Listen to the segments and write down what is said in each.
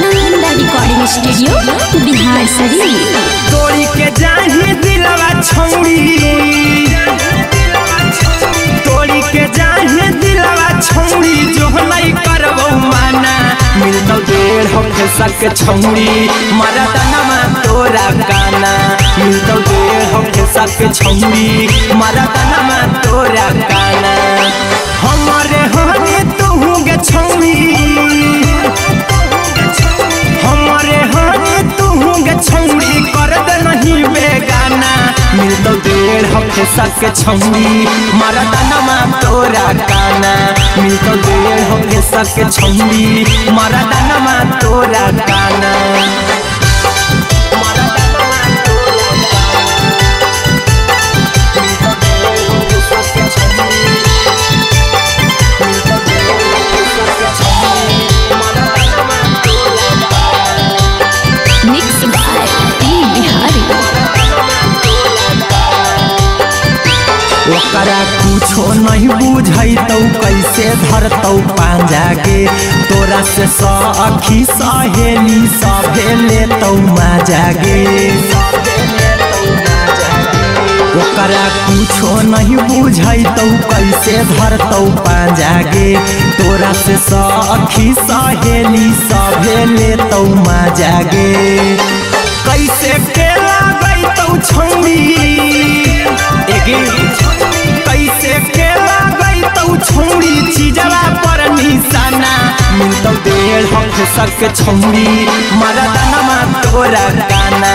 Nalanda recording तोड़ी के दिलवा छौड़ी। तोड़ी के दिलवा छौड़ी, जो करबो माना। छौड़ी तोरा गाना। मिलतो डेढ़ के सक छौड़ी, मारा दनमा तोरा गाना। हफ़्ते सक छौड़ी मारा दनमा तोरा गाना मिलतो डेढ़ हफ़्ते सक छौड़ी मारा दनमा तोरा गाना ओकरा कुछो नहीं बुझैतौ कैसे धरतौ पांजा गे तोरा से सखी सहेली सभे लेतौ माजा गे ओकरा कुछो नहीं बुझैतौ कैसे धरतौ पांजा गे तोरा से सखी सहेली सभे लेतौ माजा गे मिलतौ डेढ़ हफ़्ते सक छौड़ी मारा दानमा तोरा गाना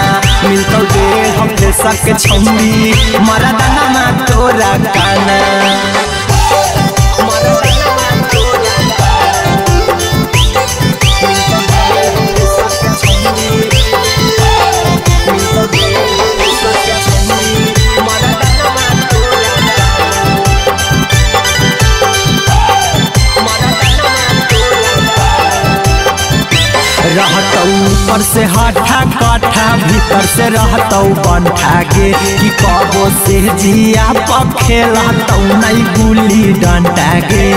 मिलतौ डेढ़ हफ़्ते सक छौड़ी मारा दानमा तोरा गाना ऊपर से हाथा काठा भीतर से रहतौ बंठा गे कि कबो से जिया पखेला तौ नहीं गुली डंटा गे।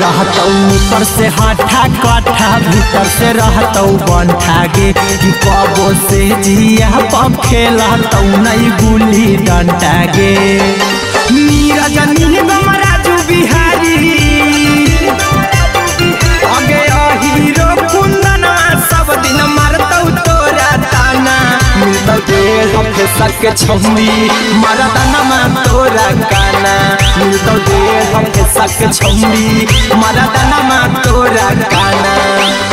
रहतौ ऊपर से हाथा काठा भीतर से रहतौ बंठा गे कि कबो से जिया पखेला तौ नहीं देख सक छोड़ी मरदनम तोरा गाना। तो देख सक छोड़ी मरदनम तोरा गाना।